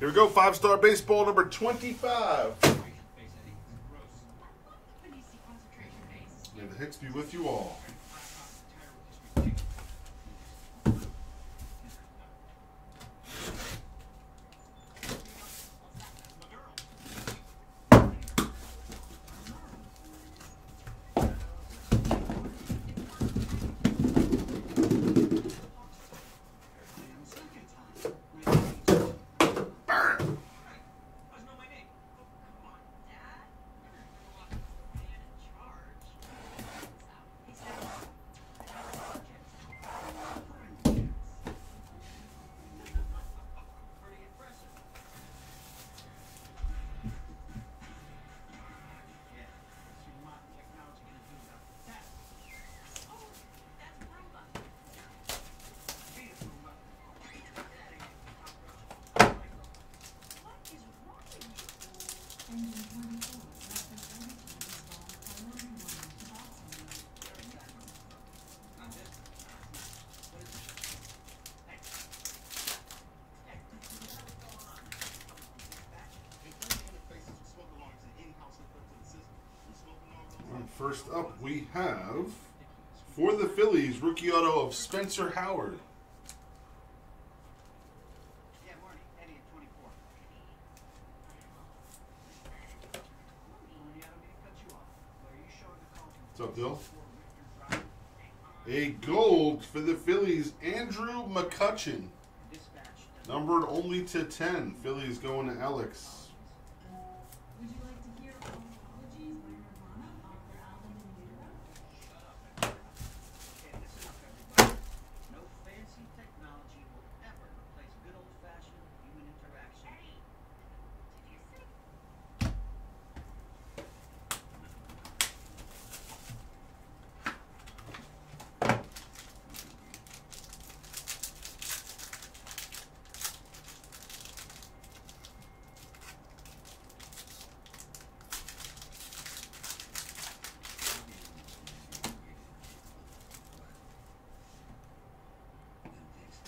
Here we go, five star baseball number 25. May the Hicks be with you all. First up, we have for the Phillies rookie auto of Spencer Howard. Yeah, Marty, Eddie at 24. Marty, I don't mean to cut you off, but are you showing the call from What's up, Dill? A gold for the Phillies, Andrew McCutchen. Numbered only to 10. Phillies going to Alex.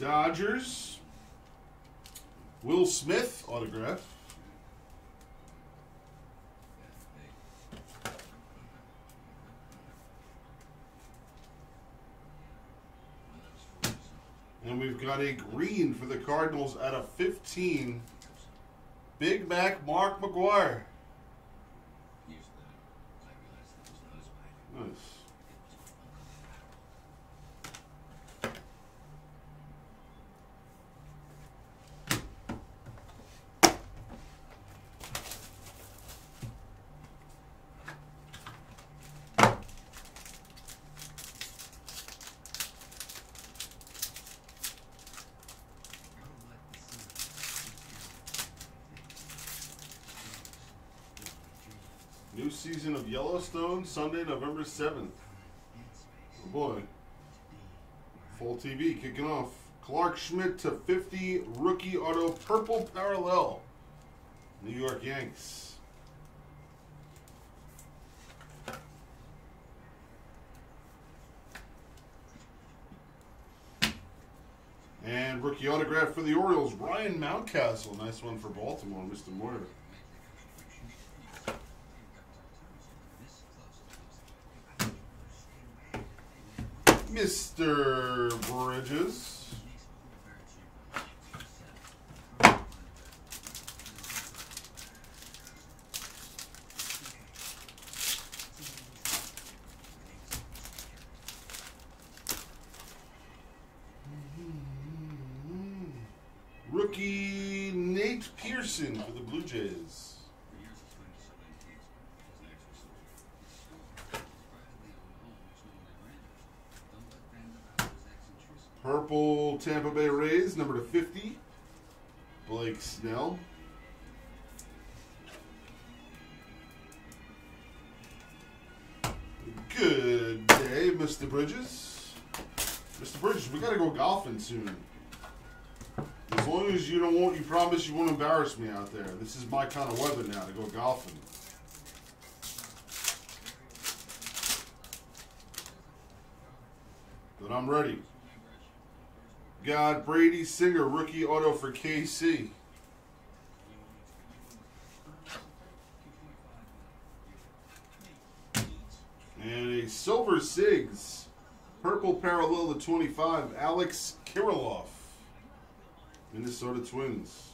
Dodgers. Will Smith autograph. And we've got a green for the Cardinals out of 15. Big Mac Mark McGwire. Nice. New season of Yellowstone, Sunday, November 7th. Oh boy. Full TV kicking off. Clarke Schmidt to 50, rookie auto, purple parallel. New York Yanks. And rookie autograph for the Orioles, Ryan Mountcastle. Nice one for Baltimore, Mr. Moyer. Mr. Bridges. Rookie Nate Pearson for the Blue Jays. Purple Tampa Bay Rays, number to 50. Blake Snell. Good day, Mr. Bridges. Mr. Bridges, we gotta go golfing soon. As long as you don't want, you promise you won't embarrass me out there. This is my kind of weather now to go golfing. But I'm ready. Got Brady Singer, rookie auto for KC. And a Silver Sigs, purple parallel to 25, Alex Kirilloff, Minnesota Twins.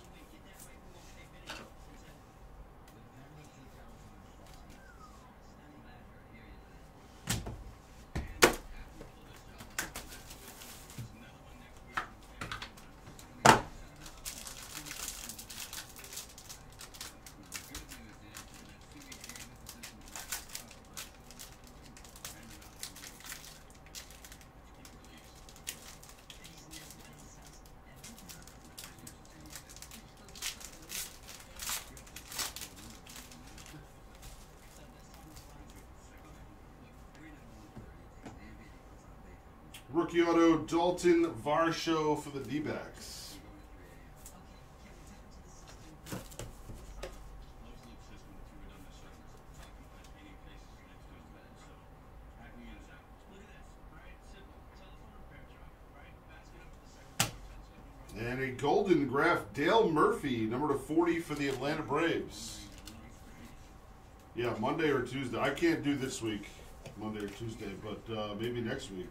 Rookie Dalton Varsho for the D backs. And a golden graph Dale Murphy, number to 40 for the Atlanta Braves. Yeah, Monday or Tuesday. I can't do this week, Monday or Tuesday, but uh, maybe next week.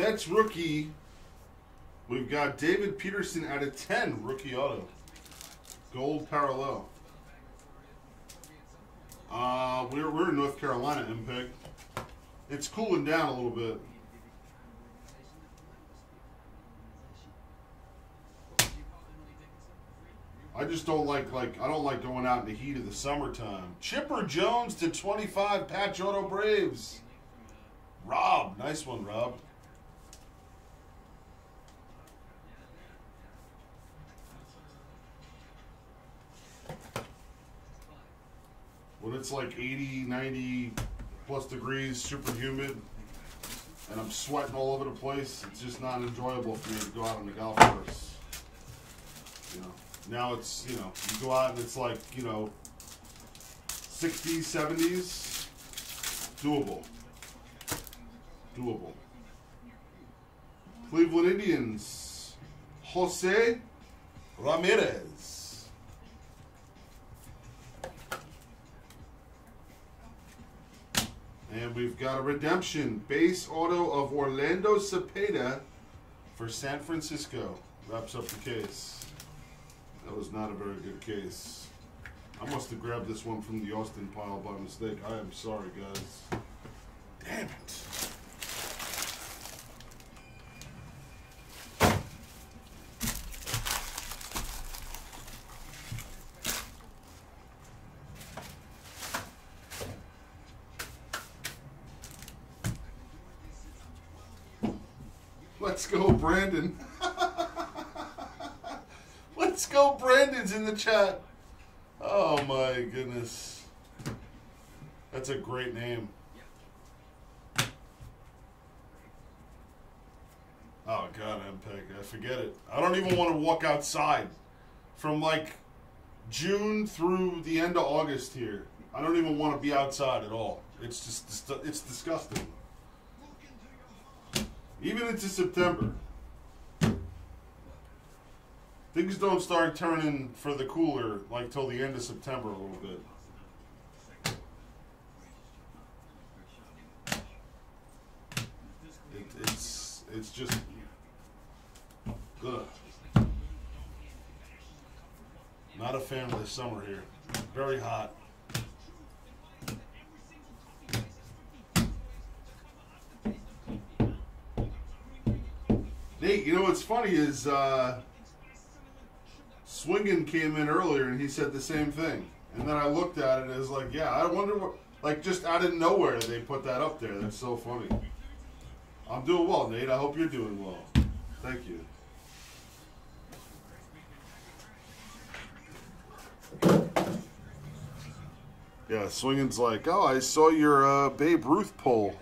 Mets rookie. We've got David Peterson out of 10, rookie auto. Gold parallel. Uh, we're, we're in North Carolina, MPEG. It's cooling down a little bit. I just don't like like I don't like going out in the heat of the summertime. Chipper Jones to 25 Patch Auto Braves. Rob, nice one, Rob. When it's like 80, 90 plus degrees, super humid, and I'm sweating all over the place, it's just not enjoyable for me to go out on the golf course. You know, now it's, you know, you go out and it's like, you know, 60s, 70s, doable. Doable. Cleveland Indians, Jose Ramirez. And we've got a redemption base auto of Orlando Cepeda for San Francisco. Wraps up the case. That was not a very good case. I must have grabbed this one from the Austin pile by mistake. I am sorry, guys. Damn it. Let's go, Brandon. Let's go, Brandon's in the chat. Oh my goodness. That's a great name. Oh god, MPEG, I forget it. I don't even want to walk outside from like June through the end of August here. I don't even want to be outside at all. It's just it's disgusting. Even into September. Things don't start turning for the cooler like till the end of September a little bit. It, it's it's just ugh. Not a fan of summer here. Very hot. You know what's funny is uh, Swingen came in earlier and he said the same thing. And then I looked at it and was like, yeah, I wonder what, like just out of nowhere they put that up there. That's so funny. I'm doing well, Nate. I hope you're doing well. Thank you. Yeah, Swingin's like, oh, I saw your uh, Babe Ruth poll.